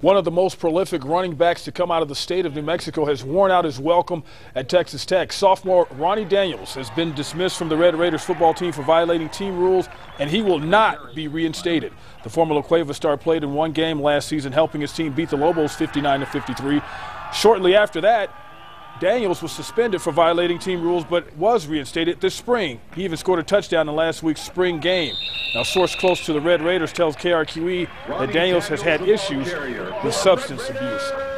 One of the most prolific running backs to come out of the state of New Mexico has worn out his welcome at Texas Tech. Sophomore Ronnie Daniels has been dismissed from the Red Raiders football team for violating team rules, and he will not be reinstated. The former La Cueva star played in one game last season, helping his team beat the Lobos 59 to 53. Shortly after that, Daniels was suspended for violating team rules but was reinstated this spring. He even scored a touchdown in last week's spring game. Now, source close to the Red Raiders tells KRQE that Daniels has had issues with substance abuse.